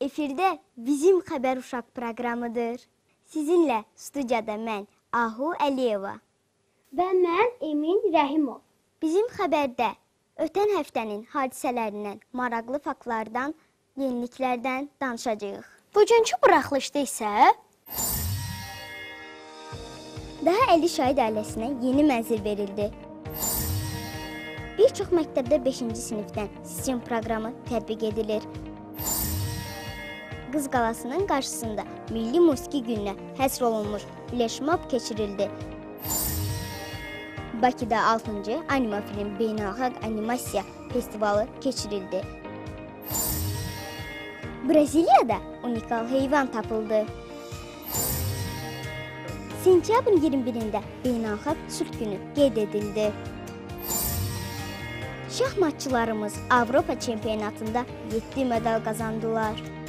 efirdə bizim xəbər uşaq proqramıdır. Sizinlə studiyada mən Ahu Əliyeva və mən Emin Rəhimov. Bizim xəbərdə ötən həftənin hadisələrindən, maraqlı faktlardan, yeniliklərdən danışacağıq. Bugünkü buraxılışda isə daha 50 şahid ailəsinə yeni mənzil verildi. Bir çox məktəbdə 5-ci sinifdən STEM proqramı tətbiq edilir. Qız qalasının qarşısında Milli Musiqi gününə həsr olunmuş flashmob keçirildi. Bakıda 6-cı anima film beynəlxalq animasiya festivalı keçirildi. Braziliyada unikal heyvan tapıldı. Sentyabrın 21-də beynəlxalq sülh günü qeyd edildi. Şahmatçılarımız Avropa çempionatında 7 medal qazandılar.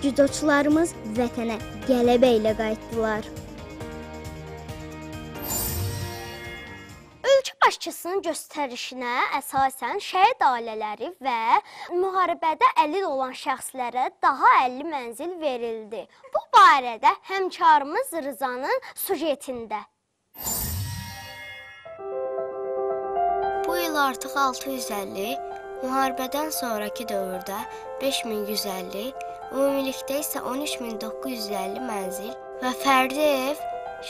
Cüdoçularımız vətənə qələbə ilə qayıtdılar. ölkə başçısının göstərişinə əsasən şəhid ailələri və müharibədə əlil olan şəxslərə daha 50 mənzil verildi. Bu barədə həmkarımız Rızanın sujetində. Bu il artıq 650, müharibədən sonrakı dövrdə 5150, ümumilikdə isə 13950 mənzil və fərdi ev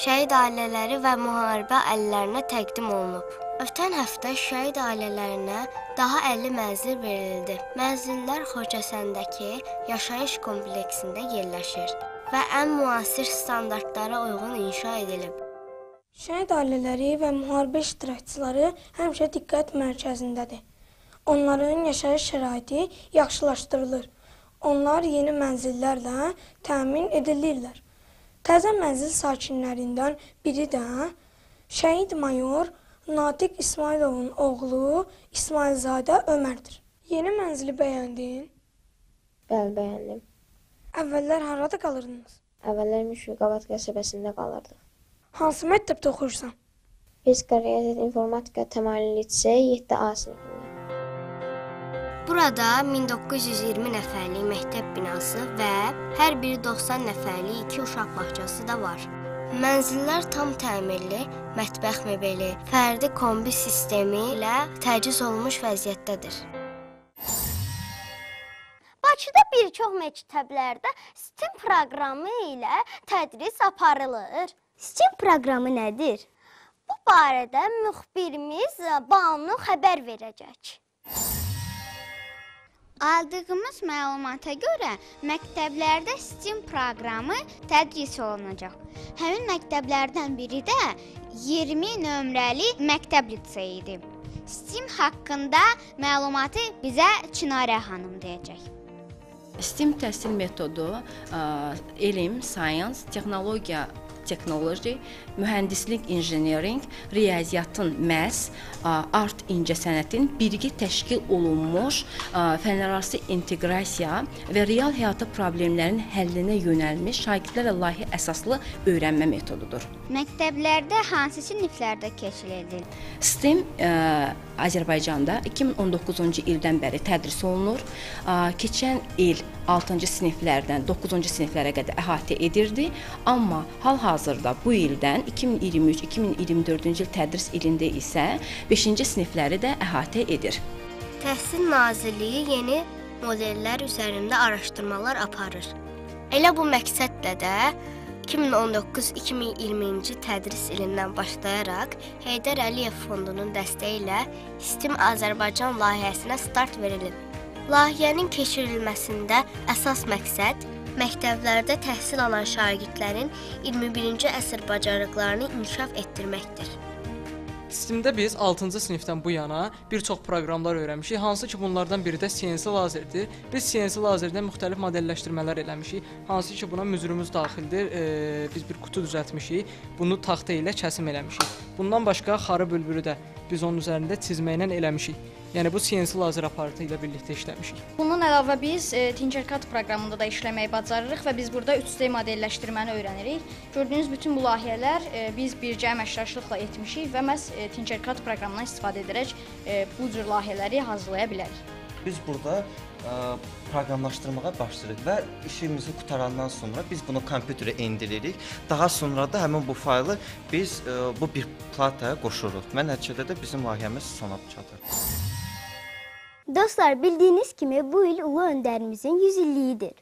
şəhid ailələri və müharibə əllərinə təqdim olunub. Ötən həftə şəhid ailələrinə daha 50 mənzil verildi. Mənzillər Xocəsəndəki yaşayış kompleksində yerləşir və ən müasir standartlara uyğun inşa edilib. Şəhid ailələri və müharibə iştirakçıları həmişə diqqət mərkəzindədir. Onların yaşayış şəraiti yaxşılaşdırılır. Onlar yeni mənzillərlə təmin edilirlər. Təzə mənzil sakinlərindən biri də şəhid mayor Natiq İsmayılovun oğlu İsmailzadə Ömərdir. Yeni mənzili bəyəndin? Bəli, bəyəndim. Əvvəllər harada qalırdınız? Əvvəllər Müşfiqabad qəsəbəsində qalırdıq. Hansı məktəbdə oxuyursan? Fizika, riyaziyyat, informatika təmayüllü lisey 7A sinifində. Burada 1920 nəfərlik məktəb binası və hər biri 90 nəfərlik iki uşaq bağçası da var. Mənzillər tam təmirli, mətbəx mebeli, fərdi kombi sistemi ilə təchiz olunmuş vəziyyətdədir. Bakıda bir çox məktəblərdə STEM proqramı ilə tədris aparılır. STEM proqramı nədir? Bu barədə müxbirimiz Banu xəbər verəcək. Aldığımız məlumata görə məktəblərdə STEM proqramı tədris olunacaq. Həmin məktəblərdən biri də 20 nömrəli məktəb liseyidir. STEM haqqında məlumatı bizə Çinarə xanım deyəcək. STEM təhsil metodu elm, science, texnologiya texnology, mühəndislik, engineering, riyaziyyatın məhz, art incəsənətin birgə təşkil olunmuş fənlərarası inteqrasiya və real həyata problemlərin həllinə yönəlmiş şagirdlərlə layihə əsaslı öyrənmə metodudur. Məktəblərdə hansı siniflərdə keçirilir? STEM ə, Azərbaycanda 2019-cu ildən bəri tədris olunur. Ə, keçən il 6-cı siniflərdən 9-cu siniflərə qədər əhatə edirdi, amma hal-hazırda bu ildən 2023-2024-cü il tədris ilində isə 5-ci sinifləri də əhatə edir. Təhsil Nazirliyi yeni modellər üzərində araşdırmalar aparır. Elə bu məqsədlə də 2019-2020-ci tədris ilindən başlayaraq Heydər Əliyev fondunun dəstəyi ilə STEM Azərbaycan layihəsinə start verilib. Layihənin keçirilməsində əsas məqsəd məktəblərdə təhsil alan şagirdlərin 21-ci əsr bacarıqlarını inkişaf etdirməkdir. STEM-də biz 6-cı sinifdən bu yana bir çox proqramlar öyrənmişik, hansı ki bunlardan biri də CNC lazerdir. Biz CNC lazerdən müxtəlif modelləşdirmələr eləmişik, hansı ki buna müzürümüz daxildir. E, biz bir qutu düzəltmişik, bunu taxta ilə kəsim eləmişik. Bundan başqa xarı bülbülü də biz onun üzərində çizməklə eləmişik. Yəni bu CNC lazer aparatı ilə birlikdə işləmişik. Bundan əlavə biz e, Tinkercad proqramında da işləməyi bacarırıq və biz burada 3D modelləşdirməni öyrənirik. Gördüyünüz bütün bu layihələr e, biz birgə əməkdaşlıqla etmişik və məhz e, Tinkercad proqramından istifadə edərək e, bu cür layihələri hazırlaya bilərik. Biz burada ə, proqramlaşdırmağa başlayırıq və işimizi qutarandan sonra biz bunu kompüterə endiririk. Daha sonra da həmin bu faylı biz ə, bu bir plataya qoşuruq və nəticədə də bizim layihəmiz sona çatır. Dostlar, bildiyiniz kimi bu il ulu öndərimizin 100 illiyidir.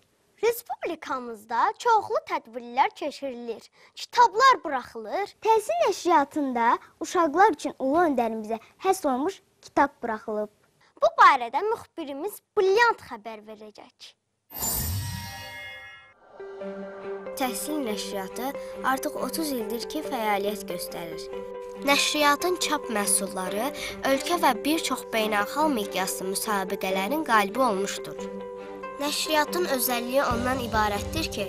Respublikamızda çoxlu tədbirlər keçirilir. Kitablar buraxılır. Təhsil nəşriyyatında uşaqlar üçün ulu öndərimizə həsr olunmuş kitab buraxılıb. Bu barədə müxbirimiz brilliant xəbər verəcək. Təhsil nəşriyyatı artıq 30 ildir ki, fəaliyyət göstərir. Nəşriyyatın çap məhsulları ölkə və bir çox beynəlxalq miqyaslı müsabiqələrin qalibi olmuşdur. Nəşriyyatın özəlliyi ondan ibarətdir ki,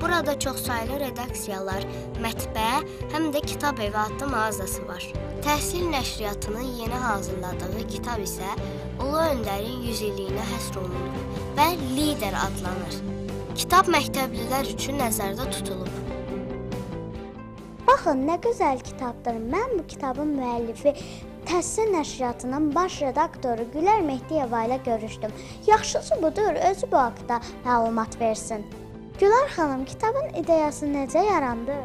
burada çoxsaylı redaksiyalar, mətbəə, həm də kitab evi adlı mağazası var. Təhsil nəşriyyatının yeni hazırladığı kitab isə Ulu Öndərin 100 illiyinə həsr olunub və Lider adlanır. Kitab məktəblilər üçün nəzərdə tutulub. Baxın, nə gözəl kitabdır. Mən bu kitabın müəllifi Təhsil nəşriyyatının baş redaktoru Gülər Mehdiyeva ilə görüşdüm. Yaxşısı budur, özü bu haqqda məlumat versin. Gülər xanım, kitabın ideyası necə yarandı?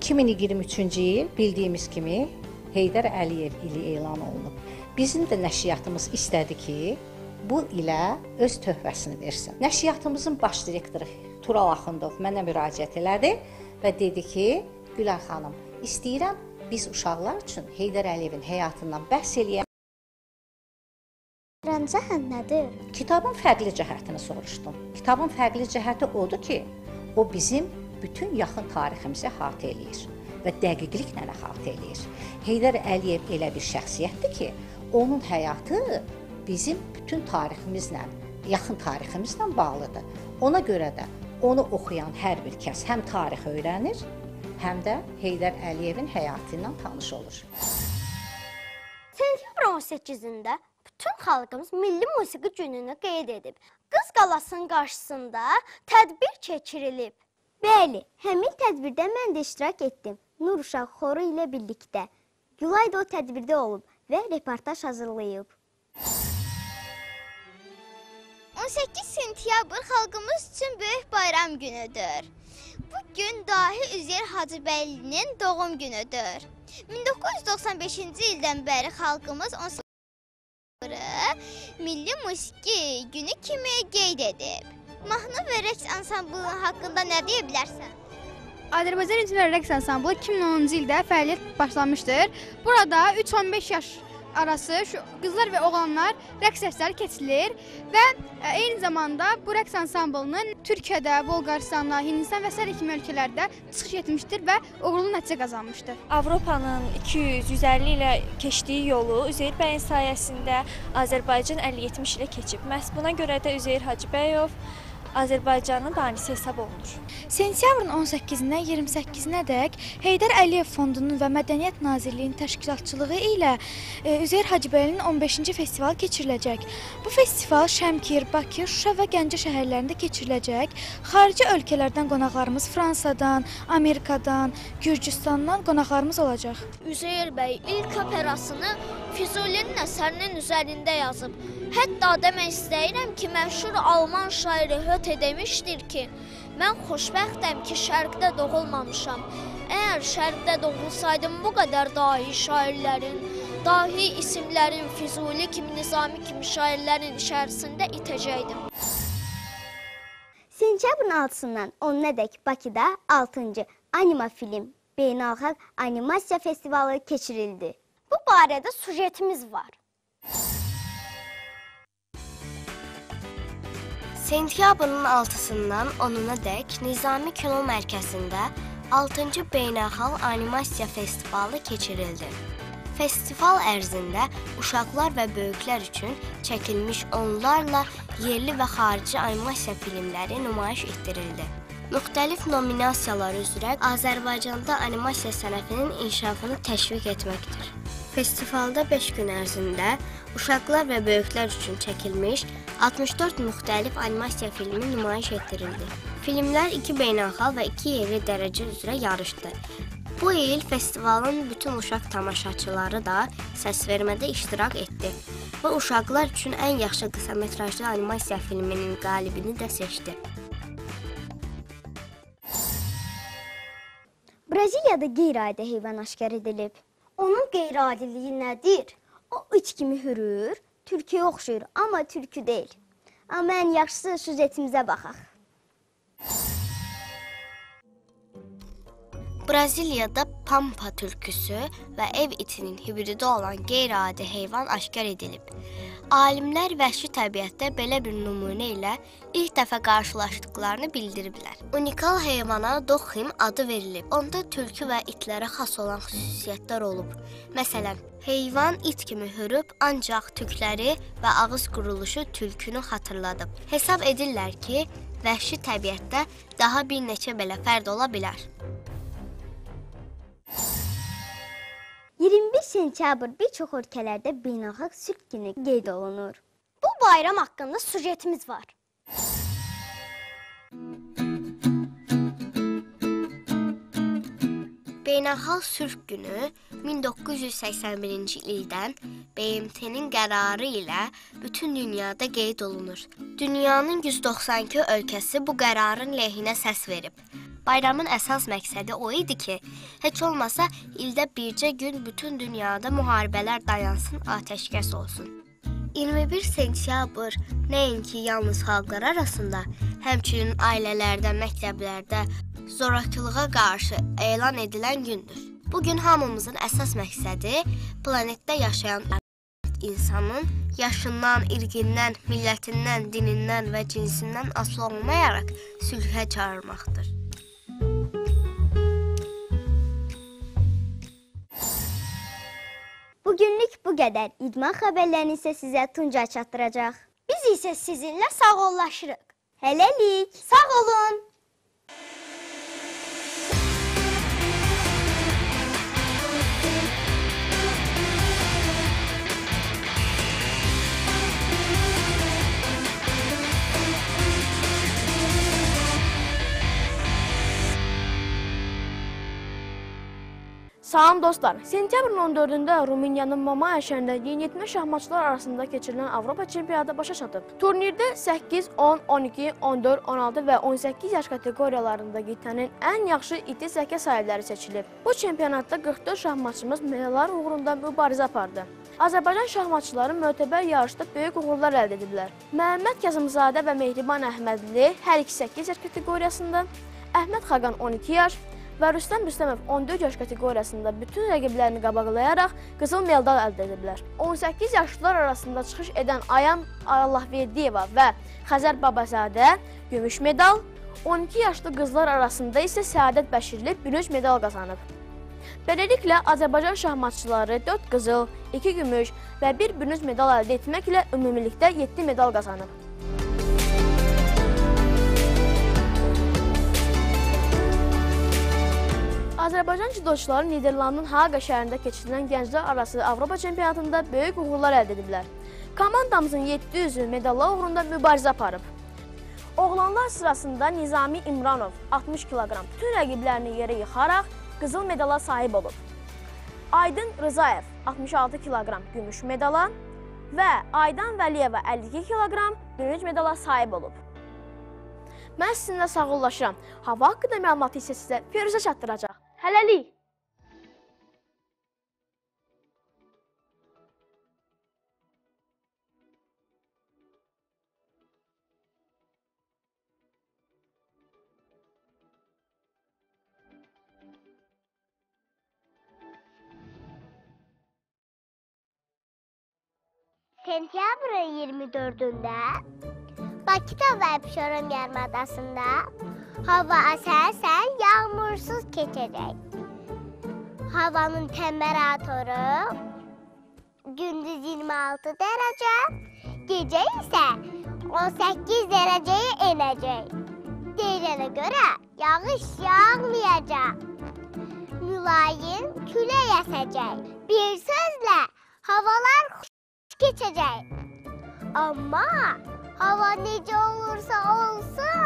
2023-cü il bildiyimiz kimi Heydər Əliyev ili elan olunub. Bizim də nəşriyyatımız istədi ki, bu ilə öz töhfəsini versin. Nəşriyyatımızın baş direktoru Tural Axundov mənə müraciət elədi və dedi ki, Gülər xanım, istəyirəm biz uşaqlar üçün Heydər Əliyevin həyatından bəhs eləyək. Cəhət nədir? Kitabın fərqli cəhətini soruşdum. Kitabın fərqli cəhəti odur ki, o bizim bütün yaxın tariximizi əhatə eləyir və dəqiqliklə əhatə eləyir. Heydər Əliyev elə bir şəxsiyyətdir ki, onun həyatı bizim bütün tariximizlə, yaxın tariximizlə bağlıdır. Ona görə də onu oxuyan hər bir kəs həm tarix öyrənir, həm də Heydər Əliyevin həyatı ilə tanış olur. Sentyabr 18-də bütün xalqımız Milli Musiqi Gününü qeyd edib. Qız qalasının qarşısında tədbir keçirilib. Bəli, həmin tədbirdə mən də iştirak etdim. Nur uşaq xoru ilə birlikdə. Gülay da o tədbirdə olub və reportaj hazırlayıb. 18 sentyabr xalqımız üçün böyük bayram günüdür. Bu gün dahi Üzeyir Hacıbəylinin doğum günüdür. 1995-ci ildən bəri xalqımız 18 Milli Musiqi Günü kimi qeyd edib. Mahnı və rəqs ansamblı haqqında nə deyə bilərsən? Azərbaycan və Rəqs Ansamblı 2010-cu ildə fəaliyyət başlamışdır. Burada 3-15 yaş arası qızlar və oğlanlar rəqs dərsləri keçilir və ə, eyni zamanda bu rəqs ansamblının Türkiyədə, Bolqarıstanda, Hindistan və sair kimi ölkələrdə çıxış etmişdir və uğurlu nəticə qazanmışdır. Avropanın 200-150 ilə keçdiyi yolu Üzeyir bəyin sayəsində Azərbaycan 50-70 ilə keçib. Məhz buna görə də Üzeyir Hacıbəyov Azərbaycanın banisi hesab olunur. Sentyabrın 18-dən 28-nədək Heydər Əliyev Fondunun və Mədəniyyət Nazirliyinin təşkilatçılığı ilə e, Üzeyir Hacıbəylinin 15-ci festival keçiriləcək. Bu festival Şəmkir, Bakı, Şuşa və Gəncə şəhərlərində keçiriləcək. Xarici ölkələrdən qonaqlarımız Fransadan, Amerikadan, Gürcüstandan qonaqlarımız olacaq. Üzeyir bəy ilk operasını Füzulinin əsərinin üzərində yazıb. Hətta demək istəyirəm ki, məşhur alman şairi Höte demişdir ki, mən xoşbəxtəm ki, şərqdə doğulmamışam. Əgər şərqdə doğulsaydım bu qədər dahi şairlərin, dahi isimlərin Füzuli kimi, Nizami kimi şairlərin içərisində itəcəkdim. Sentyabrın 6-sından 10-nadək Bakıda 6-cı anima film Beynəlxalq Animasiya Festivalı keçirildi. Bu barədə sujetimiz var. Sentyabrın 6-sından 10-una dək Nizami Kino Mərkəzində 6-cı Beynəlxalq Animasiya Festivalı keçirildi. Festival ərzində uşaqlar və böyüklər üçün çəkilmiş onlarla yerli və xarici animasiya filmləri nümayiş etdirildi. Müxtəlif nominasiyalar üzrə Azərbaycanda animasiya sənətinin inkişafını təşviq etməkdir. Festivalda 5 gün ərzində uşaqlar və böyüklər üçün çəkilmiş 64 müxtəlif animasiya filmi nümayiş etdirildi. Filmlər 2 beynəlxalq və 2 yerli dərəcə üzrə yarışdı. Bu il festivalın bütün uşaq tamaşaçıları da səsvermədə iştirak etdi. və uşaqlar üçün ən yaxşı qısa metrajlı animasiya filminin qalibini də seçdi. Braziliyada qeyri-adi heyvan aşkar edilib. Onun qeyri-adiliyi nədir? O iç kimi hürür, tülküyə oxşayır, amma tülkü deyil. Amma ən yaxşısı süjetimizə baxaq. Braziliyada pampa tülküsü və ev itinin hibridi olan qeyri-adi heyvan aşkar edilib. Alimlər vəhşi təbiətdə belə bir nümunə ilə ilk dəfə qarşılaşdıqlarını bildiriblər. Unikal heyvana doxim adı verilib. Onda tülkü və itlərə xas olan xüsusiyyətlər olub. Məsələn, heyvan it kimi hürüb, ancaq tükləri və ağız quruluşu tülkünü xatırladıb. Hesab edirlər ki, vəhşi təbiətdə daha bir neçə belə fərd ola bilər. 21 sentyabr bir çox ölkələrdə beynəlxalq sülh günü qeyd olunur. Bu bayram haqqında sujetimiz var. Beynəlxalq Sülh Günü 1981-ci ildən BMT-nin qərarı ilə bütün dünyada qeyd olunur. Dünyanın 192 ölkəsi bu qərarın lehinə səs verib. Bayramın əsas məqsədi o idi ki, heç olmasa ildə bircə gün bütün dünyada müharibələr dayansın, atəşkəs olsun. 21 sentyabr nəinki yalnız xalqlar arasında, həmçinin ailələrdə, məktəblərdə zorakılığa qarşı elan edilən gündür. Bu gün hamımızın əsas məqsədi planetdə yaşayan insanın yaşından, irqindən, millətindən, dinindən və cinsindən asılı olmayaraq sülhə çağırmaqdır. Bugünlük bu qədər. İdman xəbərlərini isə sizə Tuncay çatdıracaq. Biz isə sizinlə sağollaşırıq. Hələlik. Sağ olun. Salam dostlar. Sentyabrın 14-də Rumıniyanın Mamaia şəhərində yeniyetmə şahmatçılar arasında keçirilən Avropa çempionatı başa çatıb. Turnirdə 8, 10, 12, 14, 16 və 18 yaş kateqoriyalarında qitənin ən yaxşı iti zəka sahibləri seçilib. Bu çempionatda 44 şahmatçımız medallar uğrunda mübarizə apardı. Azərbaycan şahmatçıları mötəbər yarışda böyük uğurlar əldə ediblər. Məhəmməd Kazımzadə və Mehriban Əhmədli hər iki 8 yaş kateqoriyasında, Əhməd Xaqan 12 yaş, və Rüstəm Rüstəmov 14 yaş kateqoriyasında bütün rəqiblərini qabaqlayaraq qızıl medal əldə ediblər. 18 yaşlılar arasında çıxış edən Ayam Allahverdiyeva və Xəzər Babazadə gümüş medal, 12 yaşlı qızlar arasında isə Səadət Bəşirli bürünc medal qazanıb. Beləliklə Azərbaycan şahmatçıları 4 qızıl, 2 gümüş və 1 bürünc medal əldə etməklə ümumilikdə 7 medal qazanıb. Azərbaycan cüdoçuları Niderlandın Haqa şəhərində keçirilən gənclər arası Avropa çempionatında böyük uğurlar əldə ediblər. Komandamızın 7 üzvü medallar uğrunda mübarizə aparıb. Oğlanlar sırasında Nizami İmranov 60 kiloqram bütün rəqiblərini yerə yıxaraq qızıl medala sahib olub. Aydın Rızayev 66 kiloqram gümüş medala və Aydan Vəliyeva 52 kiloqram bürünc medala sahib olub. Mən sizinlə sağollaşıram. Hava haqqında məlumatı isə sizə Firuzə çatdıracaq. Hələlik. Sentyabrın 24-də Bakıda və Abşeron yarımadasında hava əsasən yağmursuz keçəcək. Havanın temperaturu gündüz 26 dərəcə, gecə isə 18 dərəcəyə enəcək. Deyilənə görə yağış yağmayacaq. Mülayim külək əsəcək. Bir sözlə havalar xoş keçəcək. Amma hava necə olursa olsun,